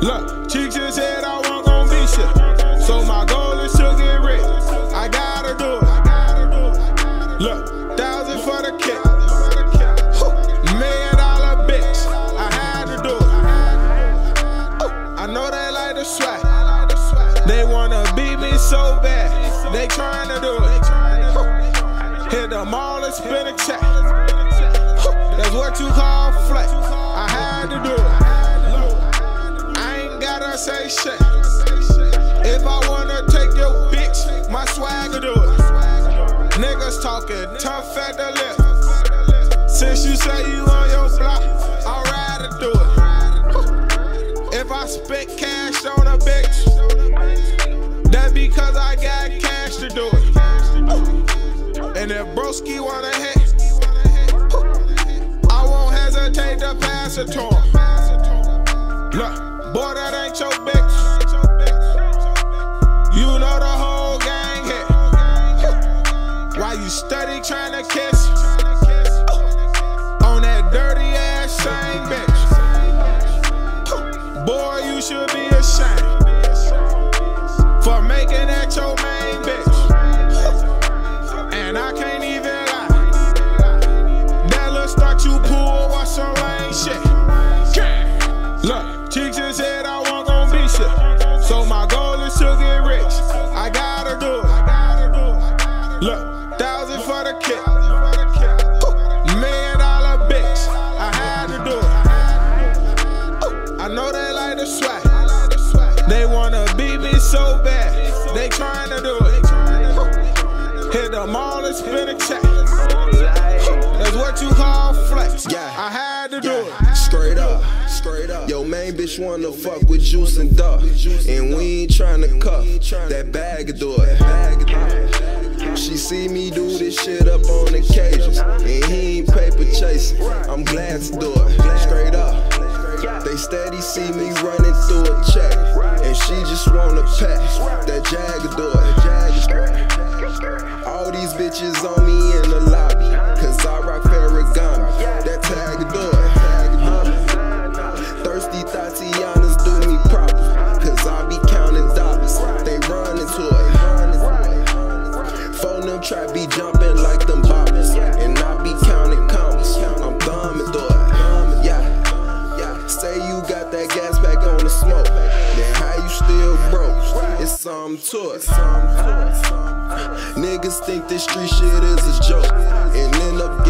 Look, Cheeks just said I want gon' be shit. So my goal is to get rich. I gotta do it. Look, thousand for the kick. Million dollar bitch. I had to do it. I know they like the swag. They wanna beat me so bad. They trying to do it. Hit them all and spin a check. Talking tough at the lip. Since you say you on your block, I ride rather do it. If I spent cash on a bitch, that because I got cash to do it. And if broski wanna hit, I won't hesitate to pass it to him. Look. Boy, that ain't your bitch. Study trying to kiss? On that dirty ass same bitch. Boy, you should be ashamed for making that your main bitch. And I can't even lie. That little start you pull, watch some lame shit. Look. Cheeks said I want gon' be shit. So my goal is to get rich. I gotta do it. Look, the kick. Million dollar bitch. I had to do it. I know they like the swag. They wanna beat me so bad. They trying to do it. Hit them all and spin a check. That's what you call flex. Yeah. I had to do it. Straight up. Straight up. Yo, main bitch wanna fuck with juice and duck. And we ain't tryna cuff that bag of do it. She see me do this shit up on occasions. And he ain't paper chasing. I'm glad to do it. Straight up. They steady see me running through a check. And she just wanna pack that jag do. All these bitches on It. Niggas think this street shit is a joke. And end up